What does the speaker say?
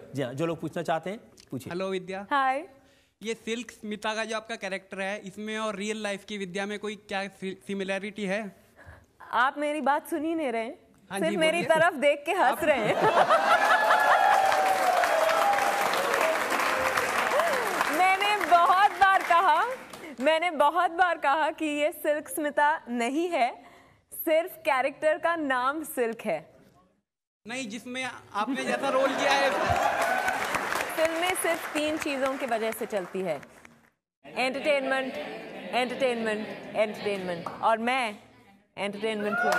जी हाँ जो लोग पूछना चाहते हैं पूछिए। हेलो विद्या। हाय ये सिल्क स्मिता का जो आपका कैरेक्टर है इसमें और रियल लाइफ की विद्या में कोई क्या सिमिलैरिटी है? आप मेरी बात सुन ही नहीं रहे हाँ। सिर्फ़ मेरी तरफ़ देख के हंस रहे हैं। मैंने बहुत बार कहा मैंने बहुत बार कहा कि ये सिल्क स्मिता नहीं है सिर्फ़ कैरेक्टर का नाम सिल्क है। नहीं, जिसमें आपने जैसा रोल किया है। फ़िल्में सिर्फ़ तीन चीज़ों की वजह से चलती है। एंटरटेनमेंट एंटरटेनमेंट एंटरटेनमेंट और मैं एंटरटेनमेंट हूँ।